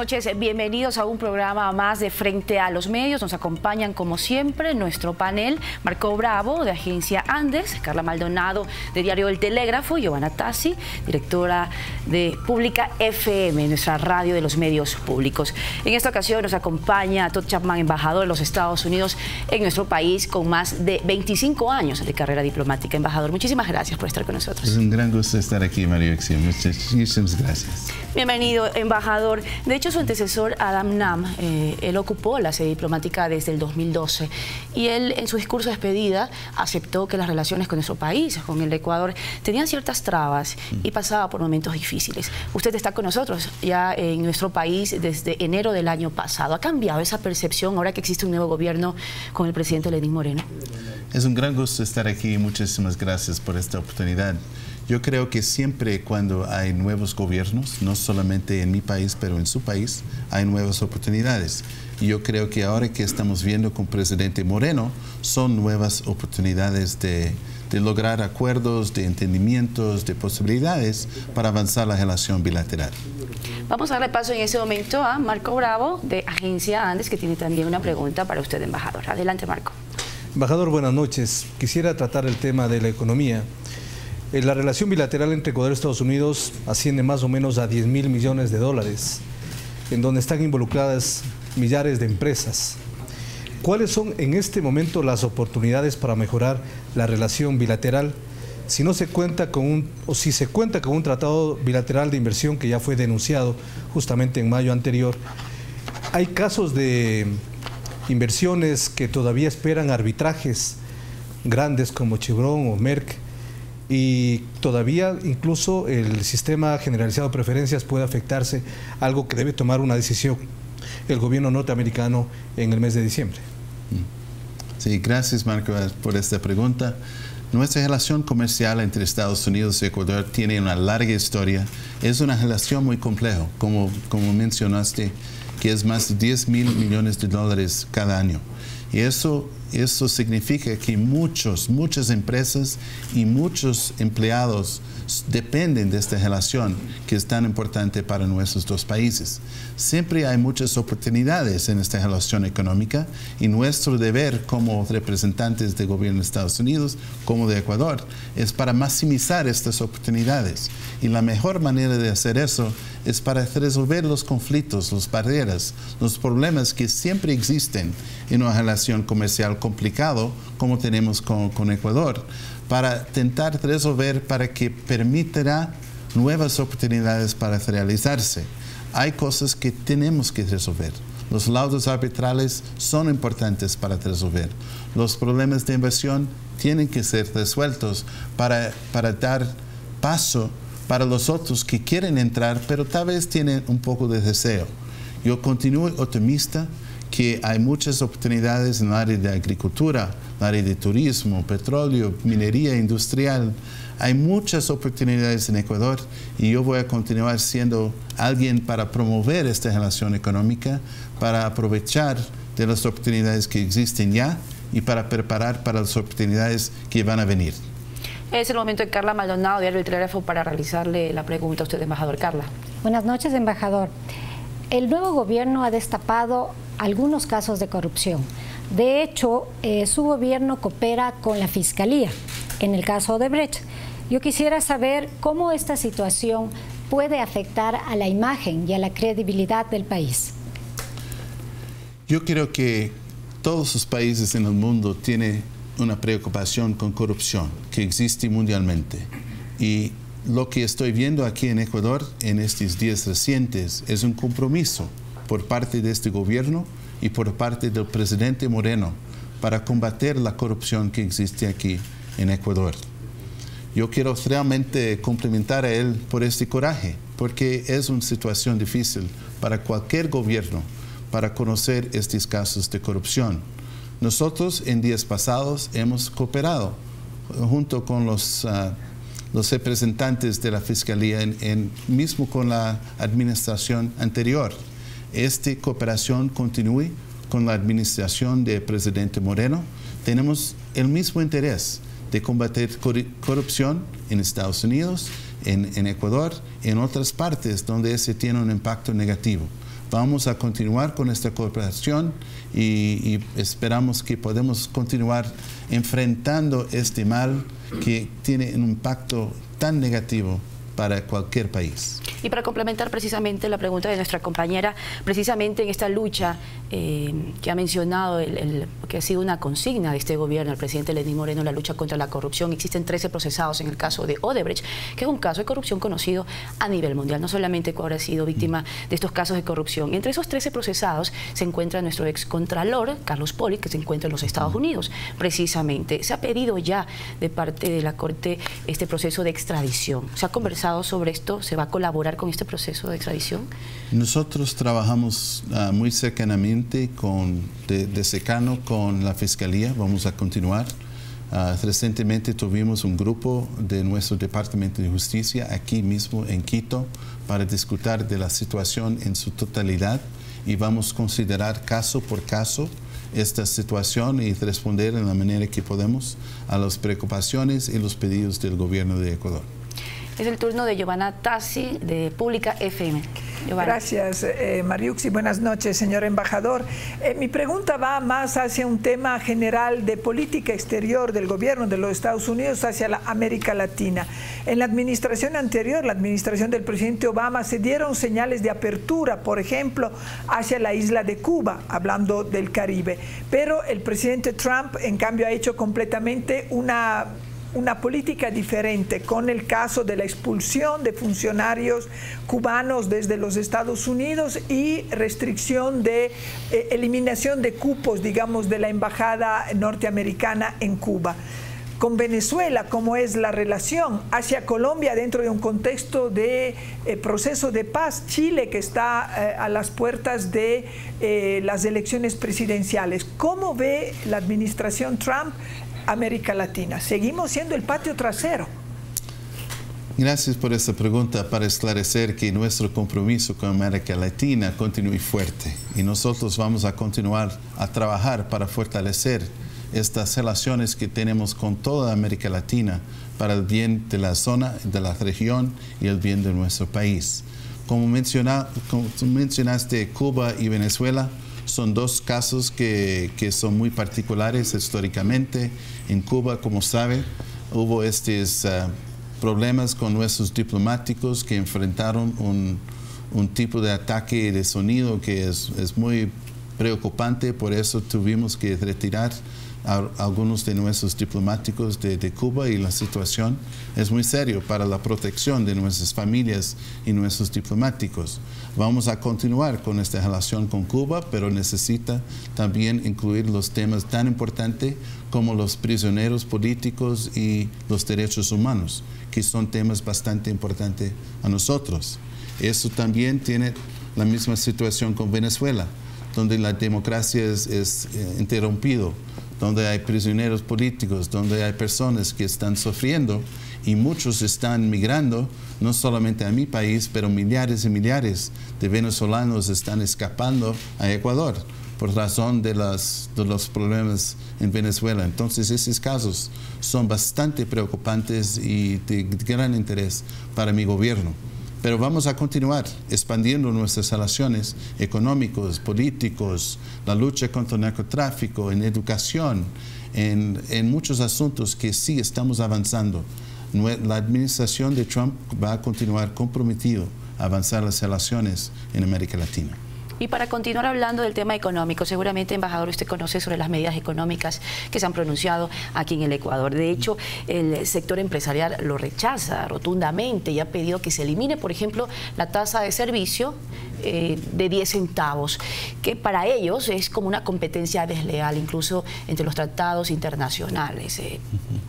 noches, bienvenidos a un programa más de Frente a los Medios. Nos acompañan como siempre nuestro panel, Marco Bravo de Agencia Andes, Carla Maldonado de Diario El Telégrafo, Giovanna Tassi, directora de Pública FM, nuestra radio de los medios públicos. En esta ocasión nos acompaña Todd Chapman, embajador de los Estados Unidos en nuestro país con más de 25 años de carrera diplomática. Embajador, muchísimas gracias por estar con nosotros. Es un gran gusto estar aquí, María Muchísimas gracias. Bienvenido, embajador. De hecho, su antecesor, Adam Nam, eh, él ocupó la sede diplomática desde el 2012 y él, en su discurso de despedida, aceptó que las relaciones con nuestro país, con el Ecuador, tenían ciertas trabas y pasaba por momentos difíciles. Usted está con nosotros ya en nuestro país desde enero del año pasado. ¿Ha cambiado esa percepción ahora que existe un nuevo gobierno con el presidente Lenín Moreno? Es un gran gusto estar aquí muchísimas gracias por esta oportunidad. Yo creo que siempre cuando hay nuevos gobiernos, no solamente en mi país, pero en su país, hay nuevas oportunidades. Y yo creo que ahora que estamos viendo con presidente Moreno, son nuevas oportunidades de, lograr acuerdos, de entendimientos, de posibilidades para avanzar la relación bilateral. Vamos a darle paso en ese momento a Marco Bravo, de Agencia Andes, que tiene también una pregunta para usted, embajador. Adelante, Marco. Embajador, buenas noches. Quisiera tratar el tema de la economía. Eh, la relación bilateral entre Ecuador y Estados Unidos asciende más o menos a 10 mil millones de dólares, en donde están involucradas millares de empresas. ¿Cuáles son en este momento las oportunidades para mejorar la relación bilateral si no se cuenta con un o si se cuenta con un tratado bilateral de inversión que ya fue denunciado justamente en mayo anterior? Hay casos de inversiones que todavía esperan arbitrajes grandes como Chevron o Merck y todavía incluso el sistema generalizado de preferencias puede afectarse, algo que debe tomar una decisión el gobierno norteamericano en el mes de diciembre. Sí, gracias Marco por esta pregunta. Nuestra relación comercial entre Estados Unidos y Ecuador tiene una larga historia. Es una relación muy compleja, como, como mencionaste, que es más de 10 mil millones de dólares cada año. Y eso, eso significa que muchos, muchas empresas y muchos empleados dependen de esta relación que es tan importante para nuestros dos países. Siempre hay muchas oportunidades en esta relación económica y nuestro deber como representantes del gobierno de Estados Unidos, como de Ecuador, es para maximizar estas oportunidades. Y la mejor manera de hacer eso es para resolver los conflictos, las barreras, los problemas que siempre existen en una relación comercial complicado como tenemos con, con Ecuador para intentar resolver para que permitirá nuevas oportunidades para realizarse. Hay cosas que tenemos que resolver. Los laudos arbitrales son importantes para resolver. Los problemas de inversión tienen que ser resueltos para, para dar paso para los otros que quieren entrar, pero tal vez tienen un poco de deseo. Yo continúo optimista que hay muchas oportunidades en el área de agricultura, área de turismo, petróleo, minería industrial. Hay muchas oportunidades en Ecuador y yo voy a continuar siendo alguien para promover esta relación económica, para aprovechar de las oportunidades que existen ya y para preparar para las oportunidades que van a venir. Es el momento de Carla Maldonado, Diario El Telégrafo, para realizarle la pregunta a usted, embajador. Carla. Buenas noches, embajador. El nuevo gobierno ha destapado algunos casos de corrupción. De hecho, eh, su gobierno coopera con la Fiscalía en el caso de Brecht. Yo quisiera saber cómo esta situación puede afectar a la imagen y a la credibilidad del país. Yo creo que todos los países en el mundo tienen una preocupación con corrupción que existe mundialmente. Y lo que estoy viendo aquí en Ecuador en estos días recientes es un compromiso por parte de este gobierno y por parte del presidente Moreno para combatir la corrupción que existe aquí en Ecuador. Yo quiero realmente complimentar a él por este coraje, porque es una situación difícil para cualquier gobierno para conocer estos casos de corrupción. Nosotros en días pasados hemos cooperado junto con los, ah, los representantes de la Fiscalía, en, mismo con la administración anterior esta cooperación continúe con la administración del presidente Moreno, tenemos el mismo interés de combatir corrupción en Estados Unidos, en, Ecuador, en otras partes donde ese tiene un impacto negativo. Vamos a continuar con esta cooperación y, esperamos que podamos continuar enfrentando este mal que tiene un impacto tan negativo para cualquier país. Y para complementar precisamente la pregunta de nuestra compañera, precisamente en esta lucha eh, que ha mencionado, el, que ha sido una consigna de este gobierno, el presidente Lenín Moreno, la lucha contra la corrupción, existen 13 procesados en el caso de Odebrecht, que es un caso de corrupción conocido a nivel mundial, no solamente Ecuador ha sido víctima de estos casos de corrupción. Entre esos 13 procesados se encuentra nuestro ex contralor, Carlos Poli, que se encuentra en los Estados Unidos, precisamente. Se ha pedido ya de parte de la Corte este proceso de extradición. ¿Se ha conversado sobre esto? ¿Se va a colaborar con este proceso de extradición? Nosotros trabajamos uh, muy cercanamente con, de, de, secano con la Fiscalía, vamos a continuar. Uh, recientemente tuvimos un grupo de nuestro Departamento de Justicia aquí mismo en Quito para discutir de la situación en su totalidad y vamos a considerar caso por caso esta situación y responder en la manera que podemos a las preocupaciones y los pedidos del gobierno de Ecuador. Es el turno de Giovanna Tassi, de Pública FM. Giovanna. Gracias, eh, Mariuxi. Buenas noches, señor embajador. Eh, mi pregunta va más hacia un tema general de política exterior del gobierno de los Estados Unidos hacia la América Latina. En la administración anterior, la administración del presidente Obama, se dieron señales de apertura, por ejemplo, hacia la isla de Cuba, hablando del Caribe. Pero el presidente Trump, en cambio, ha hecho completamente una una política diferente con el caso de la expulsión de funcionarios cubanos desde los Estados Unidos y restricción de eh, eliminación de cupos, digamos, de la embajada norteamericana en Cuba con Venezuela, cómo es la relación hacia Colombia dentro de un contexto de eh, proceso de paz, Chile que está eh, a las puertas de las elecciones presidenciales. ¿Cómo ve la administración Trump América Latina. Seguimos siendo el patio trasero. Gracias por esta pregunta para esclarecer que nuestro compromiso con América Latina continúe fuerte y nosotros vamos a continuar a trabajar para fortalecer estas relaciones que tenemos con toda América Latina para el bien de la zona, de la región y el bien de nuestro país. Como, menciona, como mencionaste, Cuba y Venezuela son dos casos que, que, son muy particulares históricamente. En Cuba, como sabe, hubo estos uh, problemas con nuestros diplomáticos que enfrentaron un, tipo de ataque de sonido que es muy preocupante, por eso tuvimos que retirar a algunos de nuestros diplomáticos de, de, Cuba y la situación es muy serio para la protección de nuestras familias y nuestros diplomáticos. Vamos a continuar con esta relación con Cuba, pero necesita también incluir los temas tan importantes como los prisioneros políticos y los derechos humanos, que son temas bastante importantes a nosotros. Eso también tiene la misma situación con Venezuela, donde la democracia es, es eh, interrumpido donde hay prisioneros políticos, donde hay personas que están sufriendo y muchos están migrando, no solamente a mi país, pero millares y millares de venezolanos están escapando a Ecuador por razón de, de los problemas en Venezuela. Entonces, esos casos son bastante preocupantes y de gran interés para mi gobierno. Pero vamos a continuar expandiendo nuestras relaciones económicas, políticos, la lucha contra el narcotráfico, en educación, en, en muchos asuntos que sí estamos avanzando. La administración de Trump va a continuar comprometido a avanzar las relaciones en América Latina. Y para continuar hablando del tema económico, seguramente, embajador, usted conoce sobre las medidas económicas que se han pronunciado aquí en el Ecuador. De hecho, el sector empresarial lo rechaza rotundamente y ha pedido que se elimine, por ejemplo, la tasa de servicio eh, de 10 centavos, que para ellos es como una competencia desleal, incluso entre los tratados internacionales. Eh,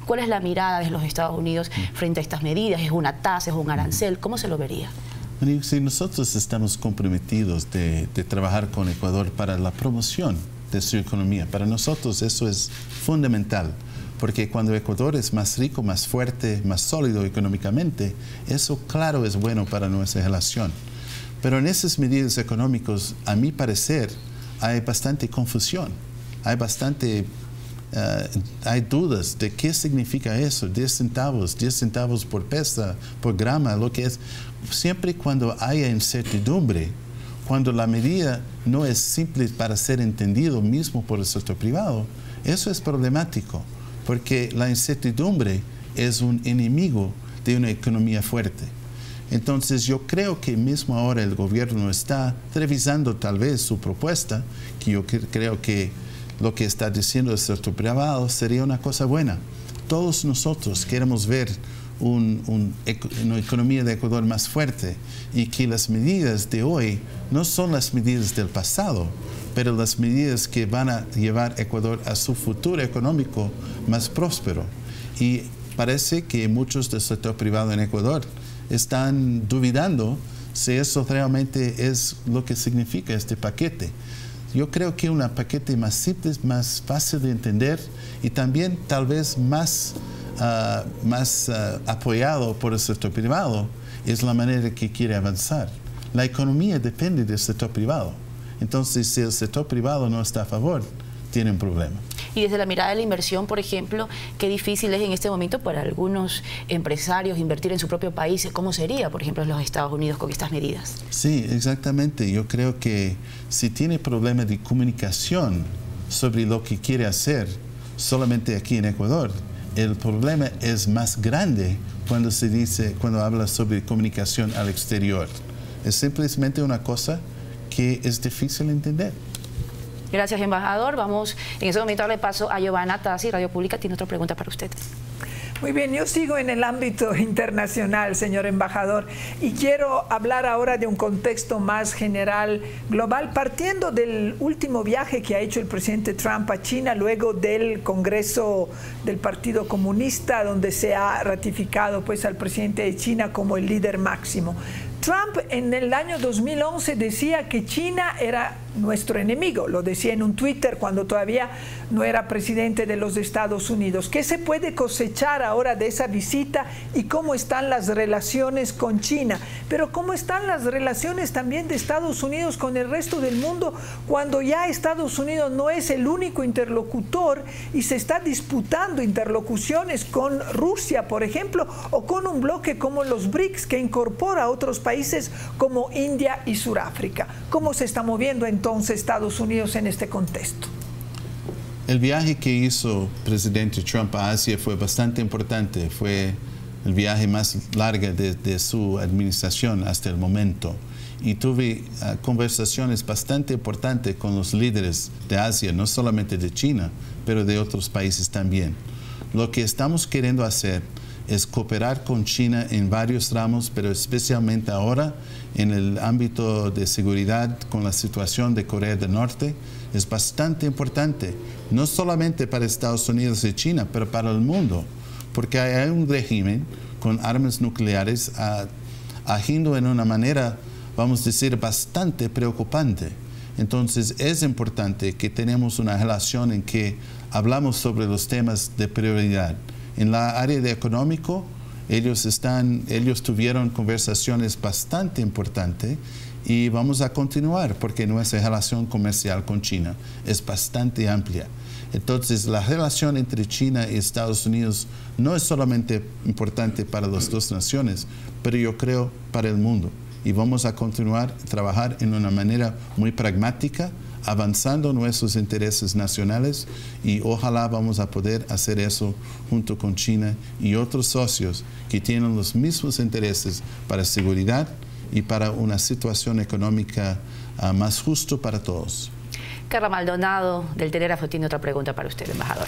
¿Cuál es la mirada de los Estados Unidos frente a estas medidas? ¿Es una tasa, es un arancel? ¿Cómo se lo vería? Si nosotros estamos comprometidos de, trabajar con Ecuador para la promoción de su economía, para nosotros eso es fundamental, porque cuando Ecuador es más rico, más fuerte, más sólido económicamente, eso claro es bueno para nuestra relación. Pero en esas medidas económicas, a mi parecer, hay bastante confusión, hay bastante Uh, hay dudas de qué significa eso, 10 centavos, 10 centavos por pesa, por grama, lo que es. Siempre cuando haya incertidumbre, cuando la medida no es simple para ser entendido mismo por el sector privado, eso es problemático, porque la incertidumbre es un enemigo de una economía fuerte. Entonces yo creo que mismo ahora el gobierno está revisando tal vez su propuesta, que yo creo que lo que está diciendo el sector privado sería una cosa buena. Todos nosotros queremos ver una economía de Ecuador más fuerte y que las medidas de hoy no son las medidas del pasado, pero las medidas que van a llevar Ecuador a su futuro económico más próspero. Y parece que muchos del sector privado en Ecuador están dudando si eso realmente es lo que significa este paquete. Yo creo que un paquete más simple, más fácil de entender y también tal vez más, ah, más ah, apoyado por el sector privado es la manera que quiere avanzar. La economía depende del sector privado. Entonces, si el sector privado no está a favor, tiene un problema. Y desde la mirada de la inversión, por ejemplo, qué difícil es en este momento para algunos empresarios invertir en su propio país. ¿Cómo sería, por ejemplo, los Estados Unidos con estas medidas? Sí, exactamente. Yo creo que si tiene problemas de comunicación sobre lo que quiere hacer solamente aquí en Ecuador, el problema es más grande cuando se dice, cuando habla sobre comunicación al exterior. Es simplemente una cosa que es difícil entender. Gracias, embajador. Vamos en ese momento a darle paso a Giovanna Tassi, Radio Pública. Tiene otra pregunta para usted. Muy bien, yo sigo en el ámbito internacional, señor embajador, y quiero hablar ahora de un contexto más general, global, partiendo del último viaje que ha hecho el presidente Trump a China, luego del Congreso del Partido Comunista, donde se ha ratificado pues, al presidente de China como el líder máximo. Trump en el año 2011 decía que China era nuestro enemigo, lo decía en un Twitter cuando todavía no era presidente de los Estados Unidos. ¿Qué se puede cosechar ahora de esa visita y cómo están las relaciones con China? Pero cómo están las relaciones también de Estados Unidos con el resto del mundo cuando ya Estados Unidos no es el único interlocutor y se está disputando interlocuciones con Rusia, por ejemplo, o con un bloque como los BRICS que incorpora a otros países como India y Sudáfrica. ¿Cómo se está moviendo en entonces Estados Unidos en este contexto? El viaje que hizo presidente Trump a Asia fue bastante importante, fue el viaje más largo de, su administración hasta el momento. Y tuve ah, conversaciones bastante importantes con los líderes de Asia, no solamente de China, pero de otros países también. Lo que estamos queriendo hacer es cooperar con China en varios ramos, pero especialmente ahora en el ámbito de seguridad con la situación de Corea del Norte es bastante importante, no solamente para Estados Unidos y China, pero para el mundo, porque hay un régimen con armas nucleares agiendo en una manera, vamos a decir, bastante preocupante. Entonces es importante que tenemos una relación en que hablamos sobre los temas de prioridad. En la área de económico, ellos, están, ellos tuvieron conversaciones bastante importantes y vamos a continuar porque nuestra relación comercial con China es bastante amplia. Entonces, la relación entre China y Estados Unidos no es solamente importante para las dos naciones, pero yo creo para el mundo. Y vamos a continuar a trabajar en una manera muy pragmática, avanzando nuestros intereses nacionales y ojalá vamos a poder hacer eso junto con China y otros socios que tienen los mismos intereses para seguridad y para una situación económica ah, más justo para todos. Carla Maldonado del Telégrafo tiene otra pregunta para usted, embajador.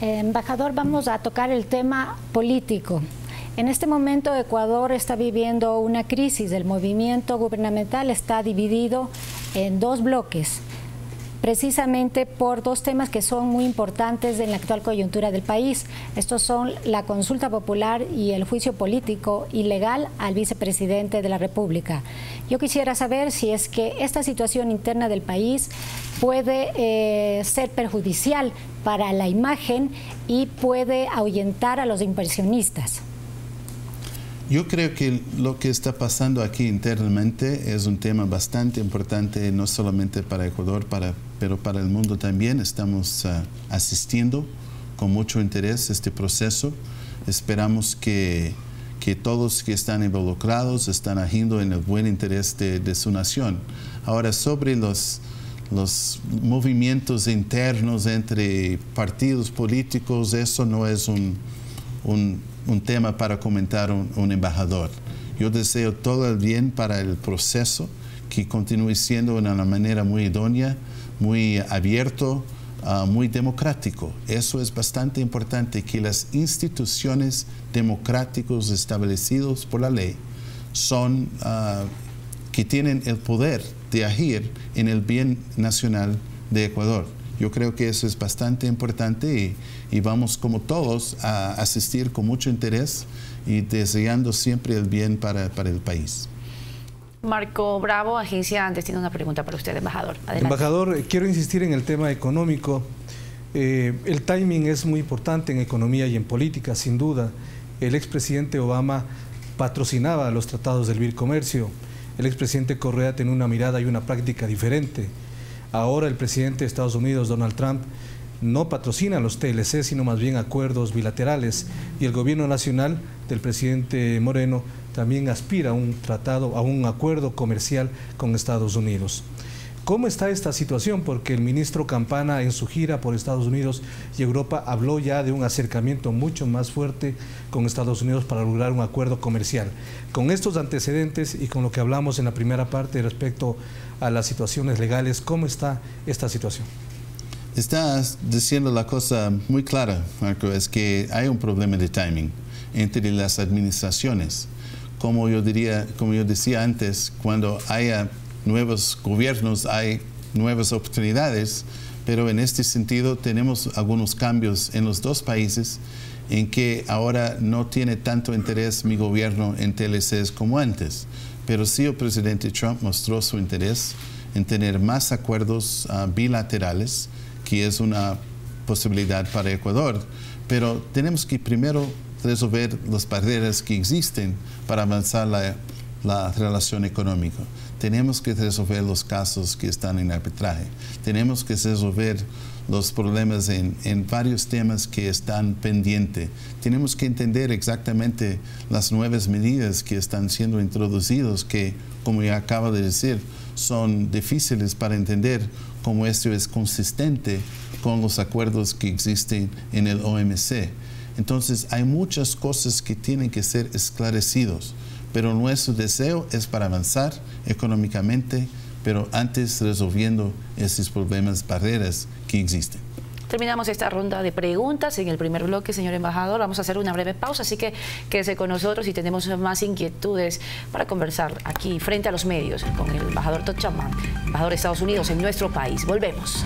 Eh, embajador, vamos a tocar el tema político. En este momento Ecuador está viviendo una crisis. El movimiento gubernamental está dividido en dos bloques precisamente por dos temas que son muy importantes en la actual coyuntura del país. Estos son la consulta popular y el juicio político ilegal al vicepresidente de la República. Yo quisiera saber si es que esta situación interna del país puede eh, ser perjudicial para la imagen y puede ahuyentar a los inversionistas. Yo creo que lo que está pasando aquí internamente es un tema bastante importante, no solamente para Ecuador, para, pero para el mundo también. Estamos ah, asistiendo con mucho interés este proceso. Esperamos que, que, todos que están involucrados están agiendo en el buen interés de, de su nación. Ahora, sobre los, los movimientos internos entre partidos políticos, eso no es un, un, tema para comentar un, un, embajador. Yo deseo todo el bien para el proceso, que continúe siendo de una manera muy idónea, muy abierto, ah, muy democrático. Eso es bastante importante, que las instituciones democráticas establecidas por la ley son, uh, que tienen el poder de agir en el bien nacional de Ecuador. Yo creo que eso es bastante importante y, vamos como todos a asistir con mucho interés y deseando siempre el bien para, para el país. Marco Bravo, agencia antes tiene una pregunta para usted, embajador. Embajador, quiero insistir en el tema económico. Eh, el timing es muy importante en economía y en política, sin duda. El expresidente Obama patrocinaba los tratados del libre comercio. El expresidente Correa tiene una mirada y una práctica diferente. Ahora el presidente de Estados Unidos, Donald Trump, no patrocina los TLC, sino más bien acuerdos bilaterales. Y el gobierno nacional del presidente Moreno también aspira a un tratado, a un acuerdo comercial con Estados Unidos. ¿Cómo está esta situación? Porque el ministro Campana en su gira por Estados Unidos y Europa habló ya de un acercamiento mucho más fuerte con Estados Unidos para lograr un acuerdo comercial. Con estos antecedentes y con lo que hablamos en la primera parte respecto a las situaciones legales, ¿cómo está esta situación? Estás diciendo la cosa muy clara, Marco, es que hay un problema de timing entre las administraciones. Como yo diría, como yo decía antes, cuando haya nuevos gobiernos, hay nuevas oportunidades, pero en este sentido tenemos algunos cambios en los dos países en que ahora no tiene tanto interés mi gobierno en TLCs como antes. Pero sí el presidente Trump mostró su interés en tener más acuerdos ah, bilaterales, que es una posibilidad para Ecuador. Pero tenemos que primero resolver las barreras que existen para avanzar la, la relación económica tenemos que resolver los casos que están en arbitraje, tenemos que resolver los problemas en, varios temas que están pendientes. Tenemos que entender exactamente las nuevas medidas que están siendo introducidas, que, como ya acabo de decir, son difíciles para entender cómo esto es consistente con los acuerdos que existen en el OMC. Entonces, hay muchas cosas que tienen que ser esclarecidos pero nuestro deseo es para avanzar económicamente, pero antes resolviendo esos problemas, barreras que existen. Terminamos esta ronda de preguntas en el primer bloque, señor embajador. Vamos a hacer una breve pausa, así que quédese con nosotros y tenemos más inquietudes para conversar aquí frente a los medios con el embajador Todd embajador de Estados Unidos en nuestro país. Volvemos.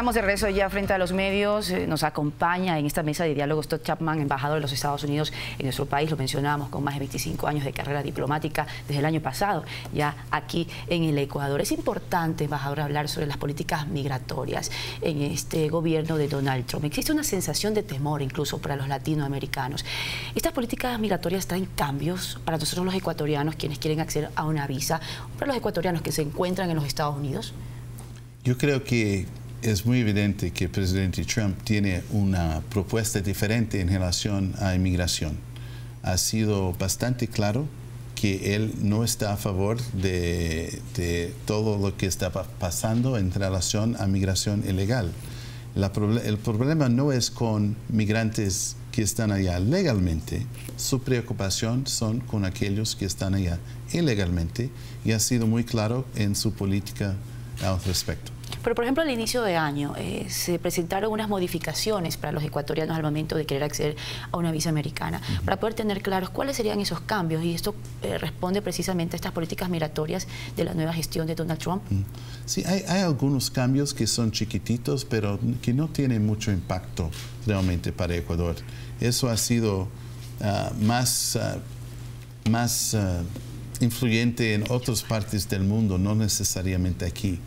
Estamos de regreso ya frente a los medios. Eh, nos acompaña en esta mesa de diálogo Todd Chapman, embajador de los Estados Unidos en nuestro país. Lo mencionamos con más de 25 años de carrera diplomática desde el año pasado, ya aquí en el Ecuador. Es importante, embajador, hablar sobre las políticas migratorias en este gobierno de Donald Trump. Existe una sensación de temor incluso para los latinoamericanos. ¿Estas políticas migratorias traen cambios para nosotros los ecuatorianos, quienes quieren acceder a una visa, para los ecuatorianos que se encuentran en los Estados Unidos? Yo creo que es muy evidente que el presidente Trump tiene una propuesta diferente en relación a inmigración. Ha sido bastante claro que él no está a favor de, todo lo que está pasando en relación a migración ilegal. el problema no es con migrantes que están allá legalmente, su preocupación son con aquellos que están allá ilegalmente y ha sido muy claro en su política al respecto. Pero, por ejemplo, al inicio de año eh, se presentaron unas modificaciones para los ecuatorianos al momento de querer acceder a una visa americana, para poder tener claros cuáles serían esos cambios. Y esto eh, responde precisamente a estas políticas migratorias de la nueva gestión de Donald Trump. Sí, hay, algunos cambios que son chiquititos, pero que no tienen mucho impacto realmente para Ecuador. Eso ha sido ah, más, ah, más ah, influyente en otras partes del mundo, no necesariamente aquí.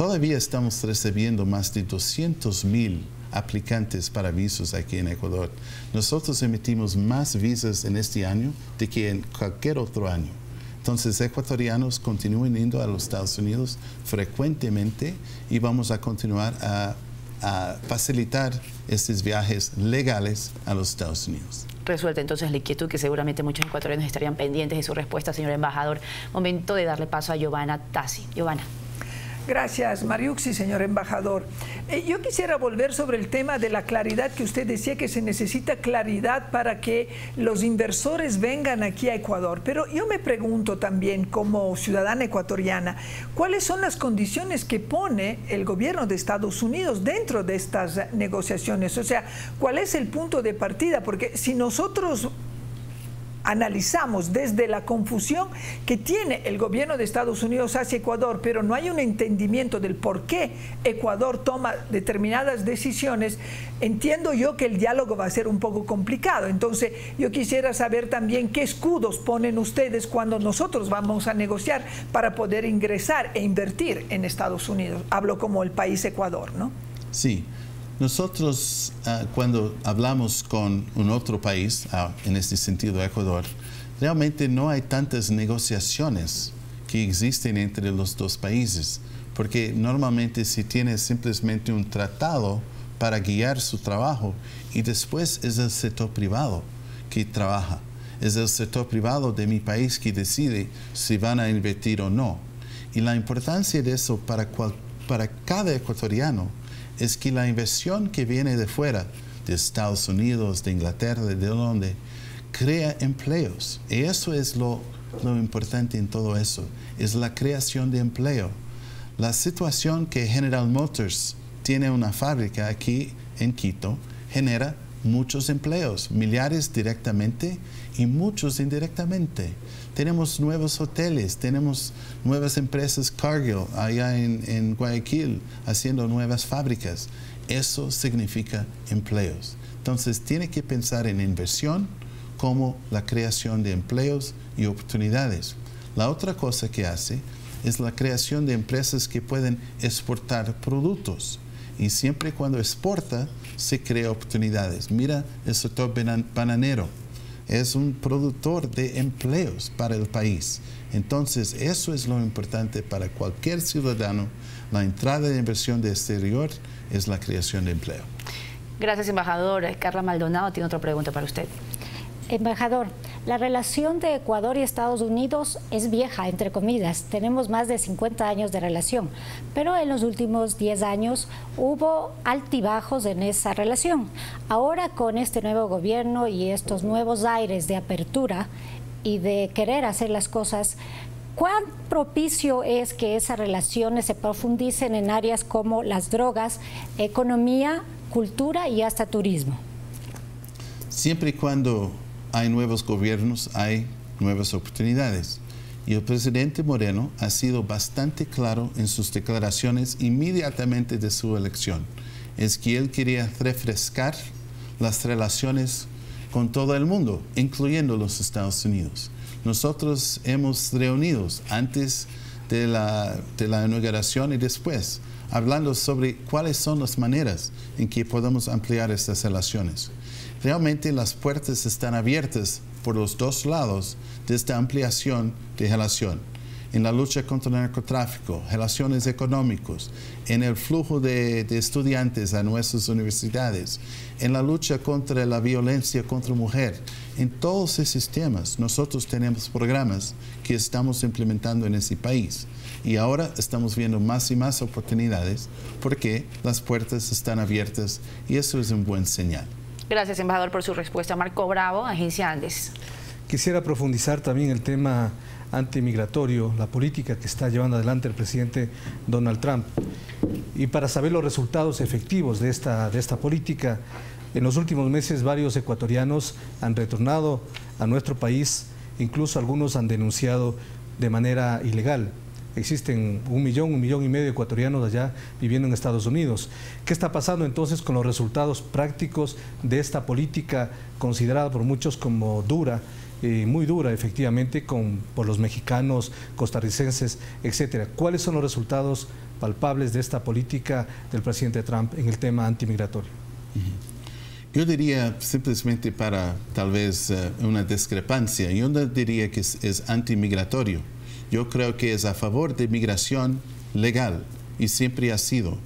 Todavía estamos recibiendo más de 200 mil aplicantes para visos aquí en Ecuador. Nosotros emitimos más visas en este año que en cualquier otro año. Entonces, ecuatorianos continúen yendo a los Estados Unidos frecuentemente y vamos a continuar a, facilitar estos viajes legales a los Estados Unidos resuelta entonces la inquietud que seguramente muchos ecuatorianos estarían pendientes de su respuesta, señor embajador. Momento de darle paso a Giovanna Tassi. Giovanna. Gracias, Mariuxi, señor embajador. Eh, yo quisiera volver sobre el tema de la claridad que usted decía que se necesita claridad para que los inversores vengan aquí a Ecuador. Pero yo me pregunto también, como ciudadana ecuatoriana, ¿cuáles son las condiciones que pone el gobierno de Estados Unidos dentro de estas negociaciones? O sea, ¿cuál es el punto de partida? Porque si nosotros analizamos desde la confusión que tiene el gobierno de Estados Unidos hacia Ecuador, pero no hay un entendimiento del por qué Ecuador toma determinadas decisiones, entiendo yo que el diálogo va a ser un poco complicado. Entonces, yo quisiera saber también qué escudos ponen ustedes cuando nosotros vamos a negociar para poder ingresar e invertir en Estados Unidos. Hablo como el país Ecuador, ¿no? Sí. Nosotros, ah, cuando hablamos con un otro país, ah, en este sentido Ecuador, realmente no hay tantas negociaciones que existen entre los dos países, porque normalmente si tiene simplemente un tratado para guiar su trabajo y después es el sector privado que trabaja, es el sector privado de mi país que decide si van a invertir o no. Y la importancia de eso para, para cada ecuatoriano es que la inversión que viene de fuera, de Estados Unidos, de Inglaterra, de donde, crea empleos. Y eso es lo, lo importante en todo eso, es la creación de empleo. La situación que General Motors tiene una fábrica aquí en Quito genera muchos empleos, millares directamente y muchos indirectamente. Tenemos nuevos hoteles, tenemos nuevas empresas Cargill allá en, Guayaquil haciendo nuevas fábricas. Eso significa empleos. Entonces tiene que pensar en inversión como la creación de empleos y oportunidades. La otra cosa que hace es la creación de empresas que pueden exportar productos. Y siempre cuando exporta, se crea oportunidades. Mira el sector bananero es un productor de empleos para el país. Entonces, eso es lo importante para cualquier ciudadano. La entrada de inversión de exterior es la creación de empleo. Gracias, embajador. Carla Maldonado tiene otra pregunta para usted. Embajador, la relación de Ecuador y Estados Unidos es vieja, entre comillas. Tenemos más de 50 años de relación, pero en los últimos 10 años hubo altibajos en esa relación. Ahora con este nuevo gobierno y estos nuevos aires de apertura y de querer hacer las cosas, ¿cuán propicio es que esas relaciones se profundicen en áreas como las drogas, economía, cultura y hasta turismo? Siempre y cuando hay nuevos gobiernos, hay nuevas oportunidades. Y el presidente Moreno ha sido bastante claro en sus declaraciones inmediatamente de su elección. Es que él quería refrescar las relaciones con todo el mundo, incluyendo los Estados Unidos. Nosotros hemos reunido antes de la, de la inauguración y después, hablando sobre cuáles son las maneras en que podemos ampliar estas relaciones. Realmente las puertas están abiertas por los dos lados de esta ampliación de relación. En la lucha contra el narcotráfico, relaciones económicas, en el flujo de, de estudiantes a nuestras universidades, en la lucha contra la violencia contra mujer. En todos esos temas nosotros tenemos programas que estamos implementando en ese país. Y ahora estamos viendo más y más oportunidades porque las puertas están abiertas y eso es un buen señal. Gracias, embajador, por su respuesta. Marco Bravo, Agencia Andes. Quisiera profundizar también el tema antimigratorio, la política que está llevando adelante el presidente Donald Trump. Y para saber los resultados efectivos de esta, de esta política, en los últimos meses varios ecuatorianos han retornado a nuestro país, incluso algunos han denunciado de manera ilegal existen un millón, un millón y medio de ecuatorianos allá viviendo en Estados Unidos. ¿Qué está pasando entonces con los resultados prácticos de esta política considerada por muchos como dura? Eh, muy dura efectivamente por los mexicanos, costarricenses, etcétera. ¿Cuáles son los resultados palpables de esta política del presidente Trump en el tema antimigratorio? Yo diría simplemente para tal vez eh, una discrepancia, yo diría que es, antimigratorio. Yo creo que es a favor de migración legal y siempre ha sido.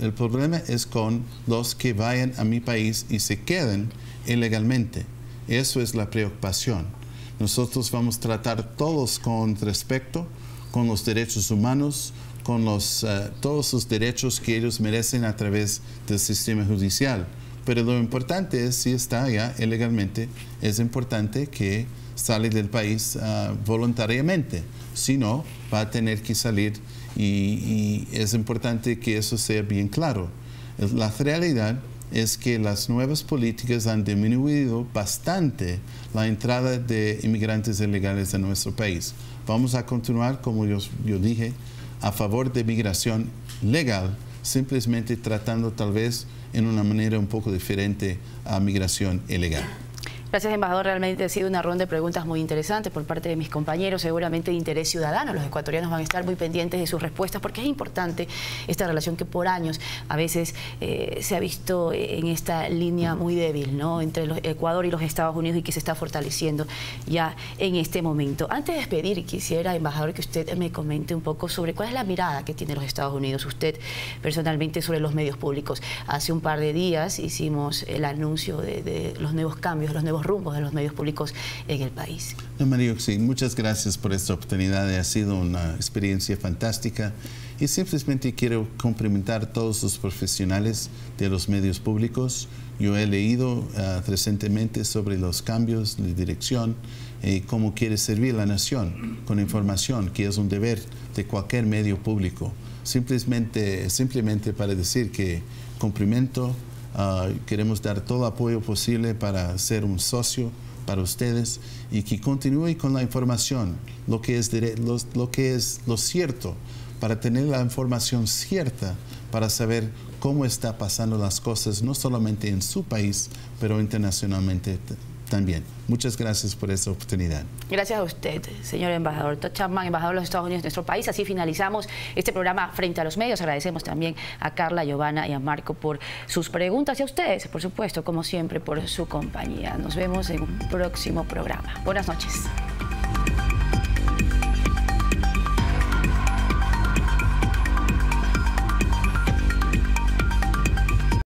el problema es con los que vayan a mi país y se queden ilegalmente. Eso es la preocupación. Nosotros vamos a tratar todos con respeto, con los derechos humanos, con los, eh, todos los derechos que ellos merecen a través del sistema judicial. Pero lo importante es, si está allá ilegalmente, es importante que sale del país uh, voluntariamente. Si no, va a tener que salir y, es importante que eso sea bien claro. La realidad es que las nuevas políticas han disminuido bastante la entrada de inmigrantes ilegales a nuestro país. Vamos a continuar, como yo dije, a favor de migración legal, simplemente tratando tal vez en una manera un poco diferente a migración ilegal. Gracias, embajador. Realmente ha sido una ronda de preguntas muy interesante por parte de mis compañeros, seguramente de interés ciudadano. Los ecuatorianos van a estar muy pendientes de sus respuestas porque es importante esta relación que por años a veces eh, se ha visto en esta línea muy débil ¿no? entre los Ecuador y los Estados Unidos y que se está fortaleciendo ya en este momento. Antes de despedir, quisiera, embajador, que usted me comente un poco sobre cuál es la mirada que tiene los Estados Unidos, usted personalmente sobre los medios públicos. Hace un par de días hicimos el anuncio de los nuevos cambios, los nuevos rumbos de los medios públicos en el país. Sí, muchas gracias por esta oportunidad. Ha sido una experiencia fantástica y simplemente quiero cumplimentar a todos los profesionales de los medios públicos. Yo he leído ah, recientemente sobre los cambios de dirección y cómo quiere servir la nación con información, que es un deber de cualquier medio público. Simplemente, simplemente para decir que cumplimento Ah, queremos dar todo apoyo posible para ser un socio para ustedes y que continúe con la información, lo que es, lo, lo que es lo cierto, para tener la información cierta, para saber cómo está pasando las cosas, no solamente en su país, pero internacionalmente también. Muchas gracias por esta oportunidad. Gracias a usted, señor embajador Todd Chapman, embajador de los Estados Unidos de nuestro país. Así finalizamos este programa frente a los medios. Agradecemos también a Carla, Giovanna y a Marco por sus preguntas y a ustedes, por supuesto, como siempre, por su compañía. Nos vemos en un próximo programa. Buenas noches.